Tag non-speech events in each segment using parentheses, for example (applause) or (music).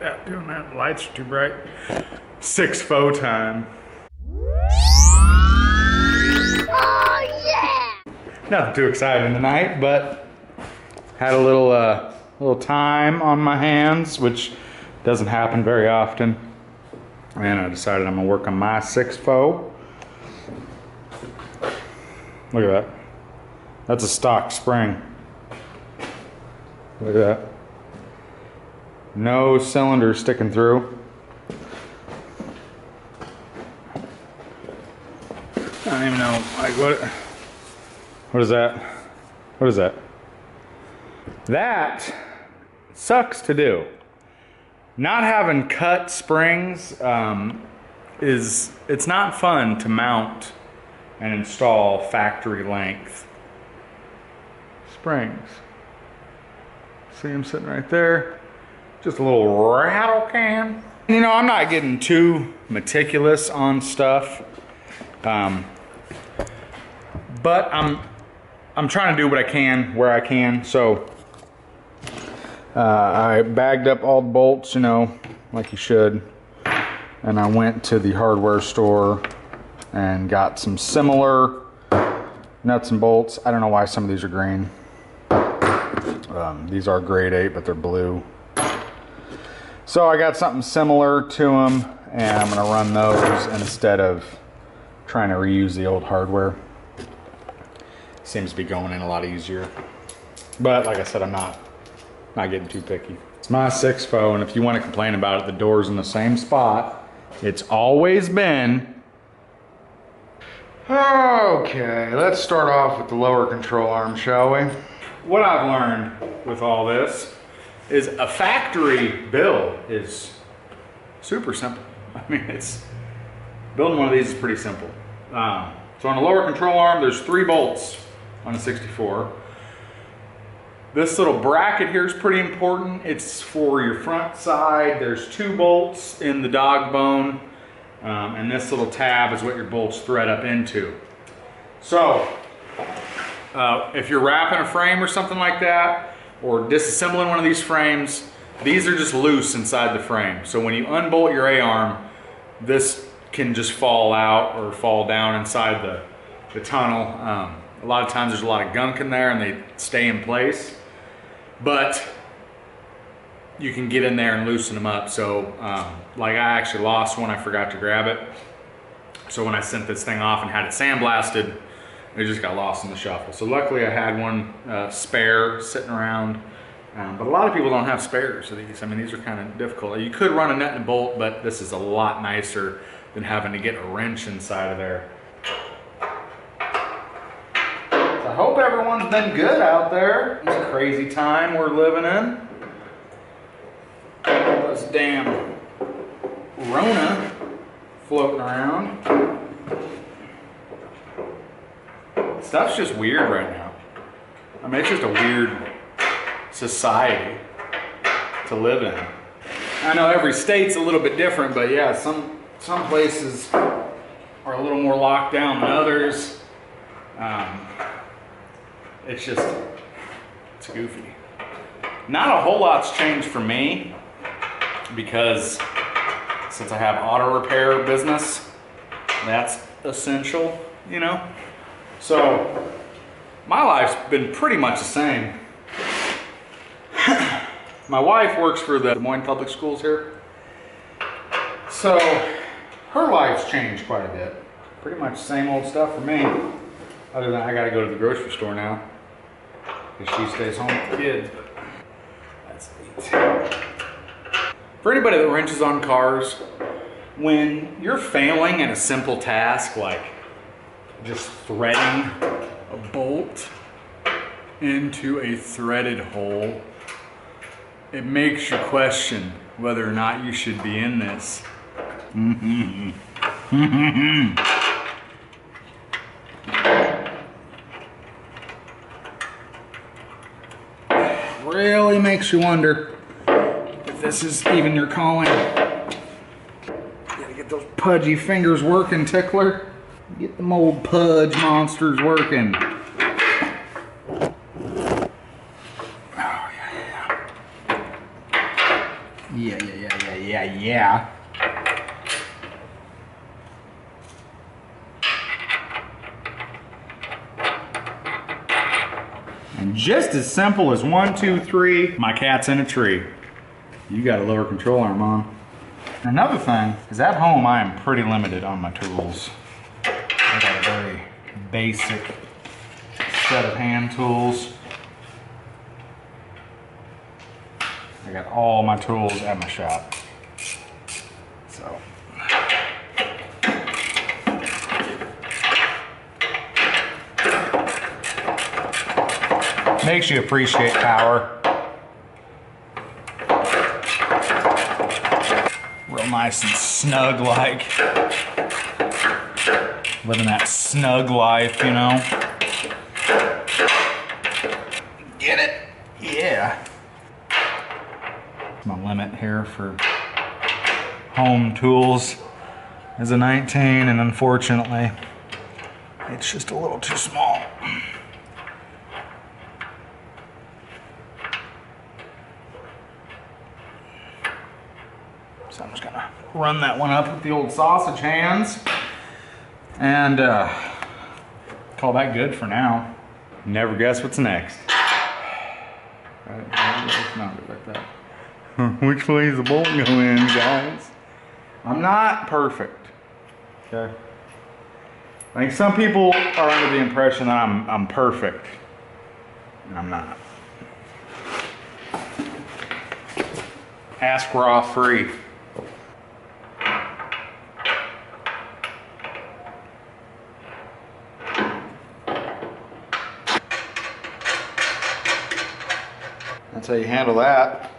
Yeah, doing that. Lights are too bright. Six faux time. Oh yeah! Nothing too exciting tonight, but had a little uh, little time on my hands, which doesn't happen very often. And I decided I'm gonna work on my six faux. Look at that. That's a stock spring. Look at that. No cylinder sticking through. I don't even know, like what, what is that? What is that? That sucks to do. Not having cut springs um, is, it's not fun to mount and install factory length springs. See them sitting right there. Just a little rattle can. You know, I'm not getting too meticulous on stuff. Um, but I'm I'm trying to do what I can where I can. So uh, I bagged up all the bolts, you know, like you should, and I went to the hardware store and got some similar nuts and bolts. I don't know why some of these are green. Um, these are grade 8, but they're blue. So I got something similar to them, and I'm going to run those instead of trying to reuse the old hardware. Seems to be going in a lot easier. But like I said, I'm not not getting too picky. It's my six foe, and if you want to complain about it, the door's in the same spot. It's always been. Okay, let's start off with the lower control arm, shall we? What I've learned with all this is a factory build is super simple. (laughs) I mean, it's building one of these is pretty simple. Um, so on the lower control arm, there's three bolts on a 64. This little bracket here is pretty important. It's for your front side. There's two bolts in the dog bone, um, and this little tab is what your bolts thread up into. So, uh, if you're wrapping a frame or something like that, or disassembling one of these frames, these are just loose inside the frame. So when you unbolt your A-arm, this can just fall out or fall down inside the, the tunnel. Um, a lot of times there's a lot of gunk in there and they stay in place, but you can get in there and loosen them up. So um, like I actually lost one, I forgot to grab it. So when I sent this thing off and had it sandblasted, it just got lost in the shuffle. So luckily I had one uh, spare sitting around. Um, but a lot of people don't have spares of these. I mean, these are kind of difficult. You could run a nut and bolt, but this is a lot nicer than having to get a wrench inside of there. So I hope everyone's been good out there. It's a crazy time we're living in. This damn Rona floating around. Stuff's just weird right now. I mean, it's just a weird society to live in. I know every state's a little bit different, but yeah, some some places are a little more locked down than others. Um, it's just it's goofy. Not a whole lot's changed for me because since I have auto repair business, that's essential, you know. So my life's been pretty much the same. (clears throat) my wife works for the Des Moines Public Schools here. So her life's changed quite a bit. Pretty much the same old stuff for me. Other than I gotta go to the grocery store now. Because she stays home with the kids. That's neat. For anybody that wrenches on cars, when you're failing in a simple task like just threading a bolt into a threaded hole, it makes you question whether or not you should be in this. (laughs) really makes you wonder if this is even your calling. You gotta get those pudgy fingers working, Tickler. Get them old pudge monsters working. Oh, yeah, yeah. Yeah, yeah, yeah, yeah, yeah, yeah. And just as simple as one, two, three, my cat's in a tree. You got a lower control arm on. Another thing is at home I am pretty limited on my tools. Basic set of hand tools. I got all my tools at my shop. So. Makes you appreciate power. Real nice and snug like. Living that snug life, you know. Get it? Yeah my limit here for home tools is a 19 and unfortunately it's just a little too small. So I'm just gonna run that one up with the old sausage hands and uh, call that good for now. Never guess what's next. Right, it's not good like that. (laughs) Which way is the bolt going, guys? I'm not perfect. Okay. I think some people are under the impression that I'm I'm perfect. And I'm not. Ask raw free. That's how you handle that.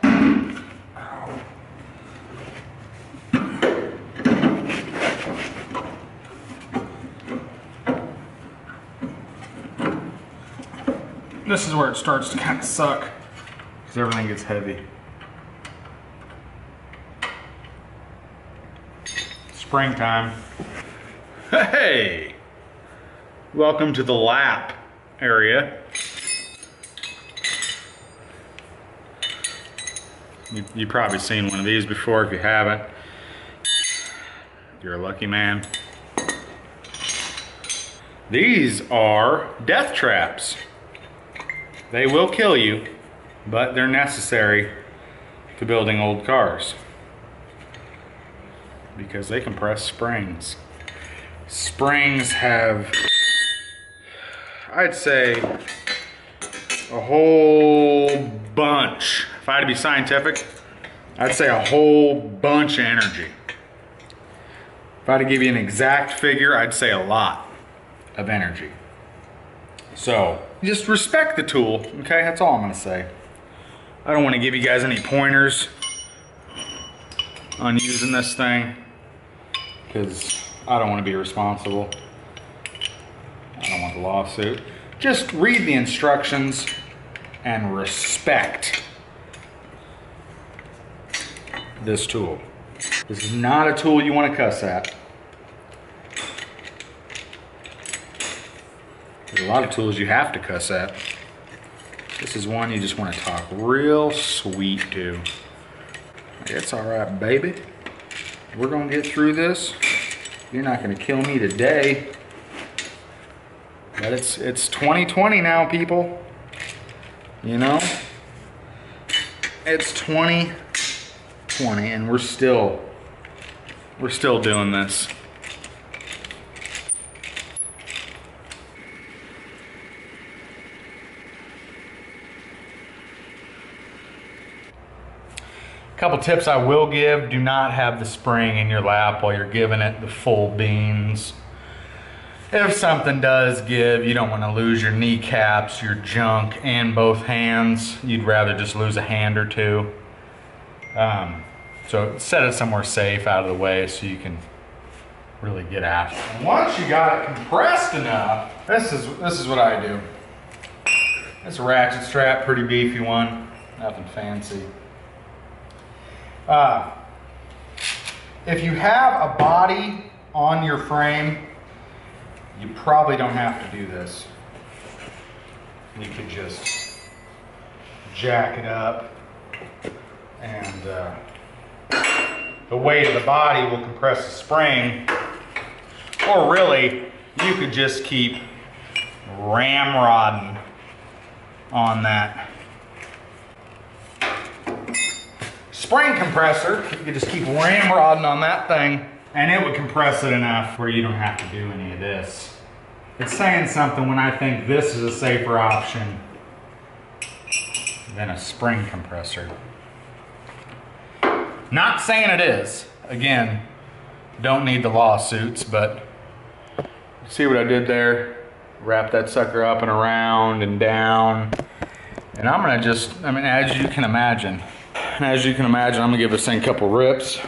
this is where it starts to kind of suck because everything gets heavy. Springtime. Hey! Welcome to the lap area. You, you've probably seen one of these before if you haven't. You're a lucky man. These are death traps. They will kill you, but they're necessary to building old cars because they compress springs. Springs have, I'd say, a whole bunch. If I had to be scientific, I'd say a whole bunch of energy. If I had to give you an exact figure, I'd say a lot of energy. So, just respect the tool, okay? That's all I'm gonna say. I don't wanna give you guys any pointers on using this thing because I don't wanna be responsible. I don't want the lawsuit. Just read the instructions and respect this tool. This is not a tool you wanna cuss at. There's a lot of tools you have to cuss at. This is one you just want to talk real sweet to. It's all right, baby. We're going to get through this. You're not going to kill me today. But it's it's 2020 now, people. You know? It's 2020 and we're still we're still doing this. A couple tips I will give, do not have the spring in your lap while you're giving it the full beans. If something does give, you don't want to lose your kneecaps, your junk, and both hands. You'd rather just lose a hand or two. Um, so set it somewhere safe out of the way so you can really get after it. Once you got it compressed enough, this is, this is what I do. It's a ratchet strap, pretty beefy one, nothing fancy. Uh, if you have a body on your frame, you probably don't have to do this. You could just jack it up and uh, the weight of the body will compress the spring. Or really, you could just keep ramrodding on that spring compressor. You could just keep ramrodding on that thing and it would compress it enough where you don't have to do any of this. It's saying something when I think this is a safer option than a spring compressor. Not saying it is. Again, don't need the lawsuits, but see what I did there? Wrap that sucker up and around and down. And I'm gonna just, I mean, as you can imagine, as you can imagine, I'm gonna give this thing a couple rips.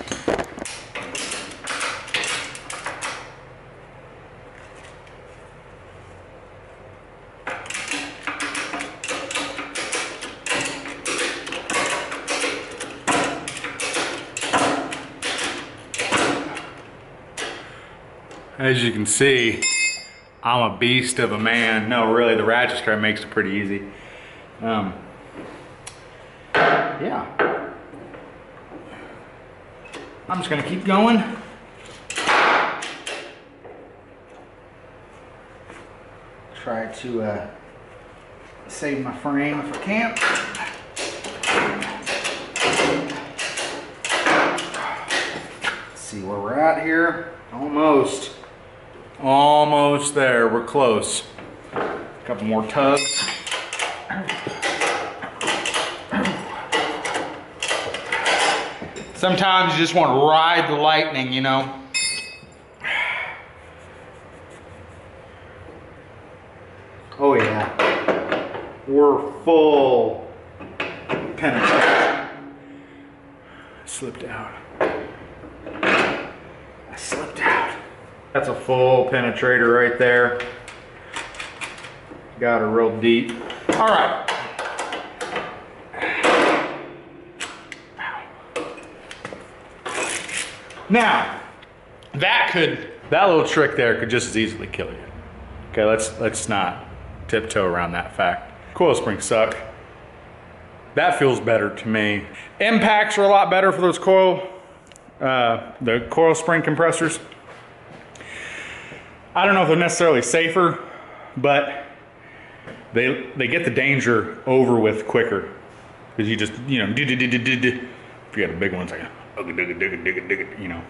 As you can see, I'm a beast of a man. No, really, the ratchet strap makes it pretty easy. Um, yeah. I'm just gonna keep going. Try to uh, save my frame if I can. See where we're at here. Almost. Almost there. We're close. A couple more tugs. Sometimes you just want to ride the lightning, you know. Oh yeah. We're full penetration. Slipped out. I slipped out. That's a full penetrator right there. Got her real deep. All right. Now, that could, that little trick there could just as easily kill you. Okay, let's, let's not tiptoe around that fact. Coil springs suck. That feels better to me. Impacts are a lot better for those coil, uh, the coil spring compressors. I don't know if they're necessarily safer, but they they get the danger over with quicker because you just you know do do do do do do. If you got a big one, it's like you know,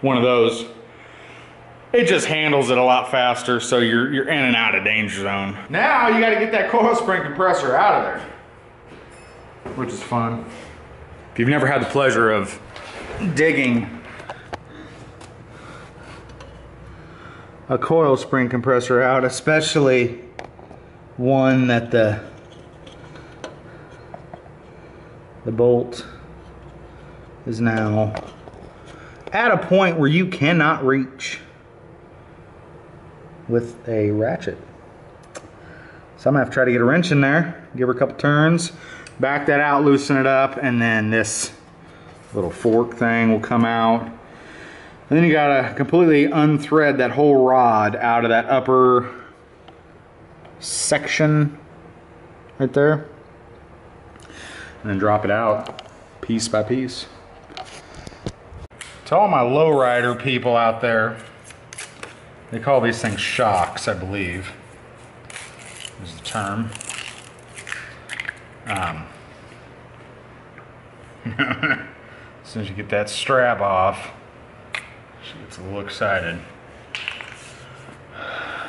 one of those. It just handles it a lot faster, so you're you're in and out of danger zone. Now you got to get that coil spring compressor out of there, which is fun. If you've never had the pleasure of digging a coil spring compressor out, especially one that the the bolt is now at a point where you cannot reach with a ratchet. So I'm gonna have to try to get a wrench in there, give her a couple turns, back that out, loosen it up, and then this little fork thing will come out. And then you gotta completely unthread that whole rod out of that upper section right there. And then drop it out piece by piece. To all my lowrider people out there, they call these things shocks, I believe, is the term. Um, (laughs) as soon as you get that strap off, gets a little excited.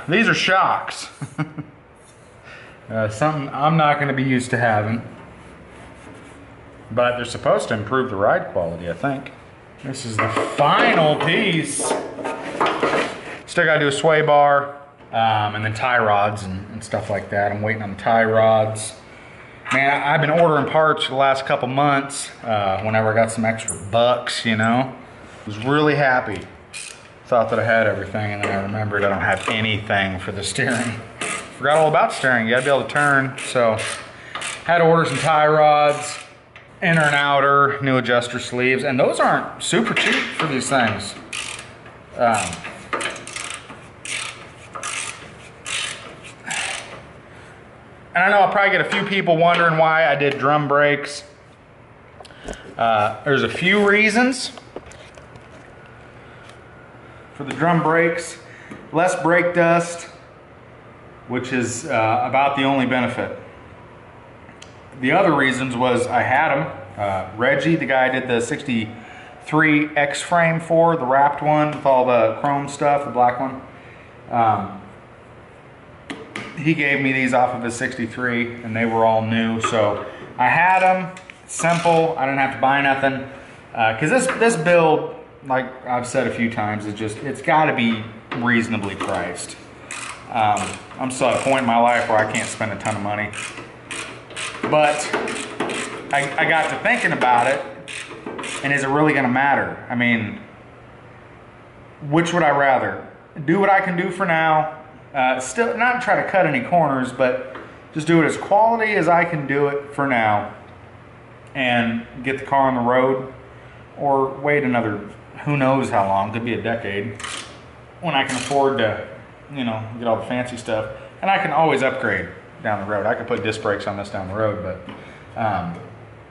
These are shocks. (laughs) uh, something I'm not going to be used to having. But they're supposed to improve the ride quality, I think. This is the final piece. Still got to do a sway bar um, and then tie rods and, and, stuff like that. I'm waiting on the tie rods. Man, I, have been ordering parts for the last couple months uh, whenever I got some extra bucks, you know. Was really happy. Thought that I had everything and then I remembered I don't have anything for the steering. Forgot all about steering. You gotta be able to turn. So had to order some tie rods, inner and outer, new adjuster sleeves, and those aren't super cheap for these things. Um, and I know I'll probably get a few people wondering why I did drum brakes. Uh, there's a few reasons. For the drum brakes, less brake dust, which is uh, about the only benefit. The other reasons was I had them. Uh, Reggie, the guy I did the 63 X frame for, the wrapped one with all the chrome stuff, the black one. Um, he gave me these off of his 63 and they were all new. So I had them, simple. I didn't have to buy nothing. Uh, Cause this, this build, like I've said a few times, is just, it's gotta be reasonably priced. Um, I'm still at a point in my life where I can't spend a ton of money. But I, I got to thinking about it, and is it really gonna matter? I mean, which would I rather? Do what I can do for now, uh, still not try to cut any corners, but just do it as quality as I can do it for now, and get the car on the road, or wait another who knows how long, could be a decade, when I can afford to, you know, get all the fancy stuff, and I can always upgrade down the road. I could put disc brakes on this down the road, but. Um,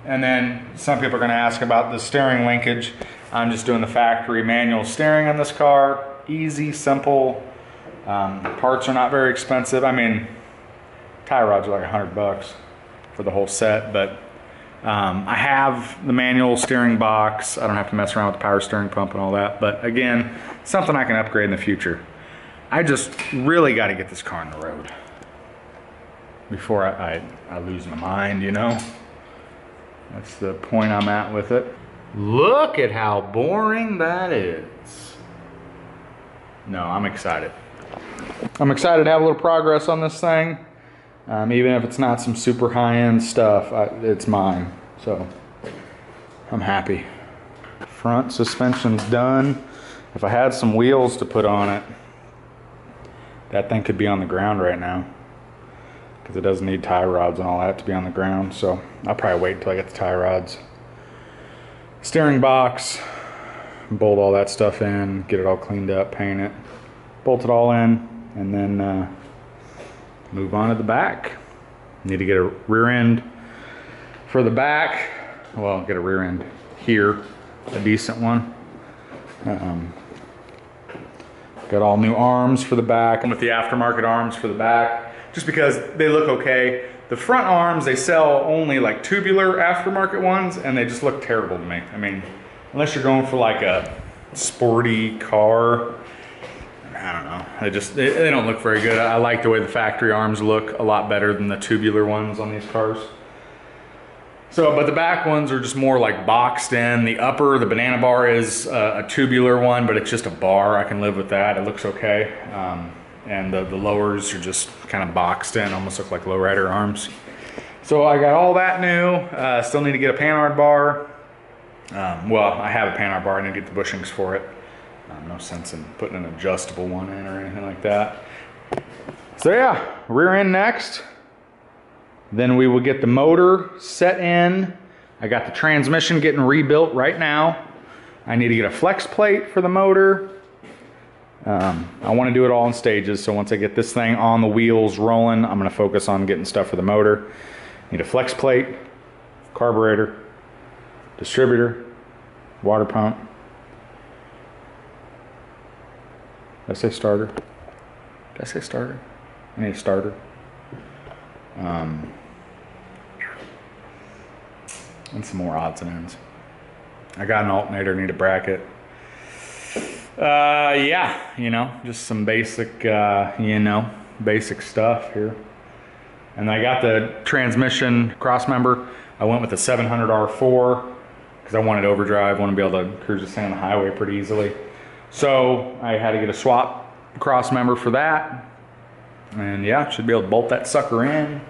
and then some people are going to ask about the steering linkage. I'm just doing the factory manual steering on this car. Easy, simple. Um, parts are not very expensive. I mean, tie rods are like a hundred bucks for the whole set, but um, I have the manual steering box. I don't have to mess around with the power steering pump and all that. But again, something I can upgrade in the future. I just really got to get this car on the road before I, I, I lose my mind, you know? That's the point I'm at with it. Look at how boring that is. No, I'm excited. I'm excited to have a little progress on this thing. Um, even if it's not some super high-end stuff, I, it's mine. So I'm happy. Front suspension's done. If I had some wheels to put on it, that thing could be on the ground right now because it doesn't need tie rods and all that to be on the ground. So I'll probably wait until I get the tie rods. Steering box, bolt all that stuff in, get it all cleaned up, paint it, bolt it all in, and then uh, move on to the back. Need to get a rear end for the back. Well, get a rear end here, a decent one. Um, got all new arms for the back. with the aftermarket arms for the back just because they look okay. The front arms, they sell only like tubular aftermarket ones and they just look terrible to me. I mean, unless you're going for like a sporty car, I don't know. They just, they, they don't look very good. I like the way the factory arms look a lot better than the tubular ones on these cars. So, but the back ones are just more like boxed in. The upper, the banana bar is a, a tubular one, but it's just a bar. I can live with that. It looks okay. Um, and the, the lowers are just kind of boxed in, almost look like lowrider arms. So I got all that new. Uh, still need to get a Panhard bar. Um, well, I have a Panhard bar. I need to get the bushings for it. Um, no sense in putting an adjustable one in or anything like that. So yeah, rear end next. Then we will get the motor set in. I got the transmission getting rebuilt right now. I need to get a flex plate for the motor. Um, I want to do it all in stages, so once I get this thing on the wheels rolling, I'm going to focus on getting stuff for the motor. Need a flex plate, carburetor, distributor, water pump. Did I say starter? Did I say starter? I need a starter. Um, and some more odds and ends. I got an alternator, need a bracket. Uh, yeah, you know, just some basic, uh, you know, basic stuff here. And I got the transmission cross member. I went with the 700 R4 because I wanted overdrive, want to be able to cruise this thing on the highway pretty easily. So I had to get a swap cross member for that. And yeah, should be able to bolt that sucker in,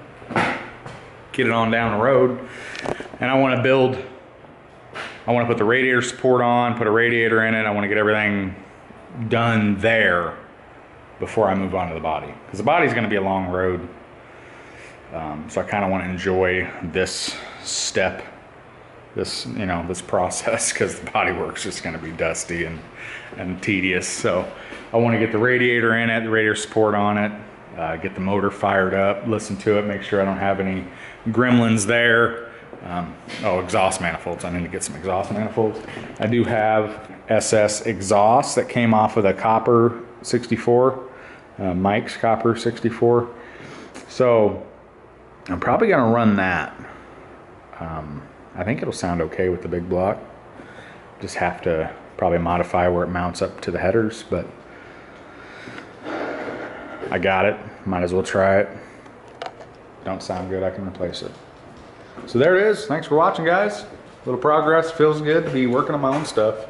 get it on down the road. And I want to build I want to put the radiator support on, put a radiator in it. I want to get everything done there before I move on to the body. Because the body's going to be a long road. Um, so I kind of want to enjoy this step, this, you know, this (laughs) process because the body work's just going to be dusty and, and tedious. So I want to get the radiator in it, the radiator support on it, uh, get the motor fired up, listen to it, make sure I don't have any gremlins there Um, oh, exhaust manifolds. I need to get some exhaust manifolds. I do have SS exhaust that came off of the copper 64, uh, Mike's copper 64. So I'm probably gonna run that. Um, I think it'll sound okay with the big block. Just have to probably modify where it mounts up to the headers, but I got it. Might as well try it. Don't sound good, I can replace it. So there it is. Thanks for watching, guys. A Little progress. Feels good to be working on my own stuff.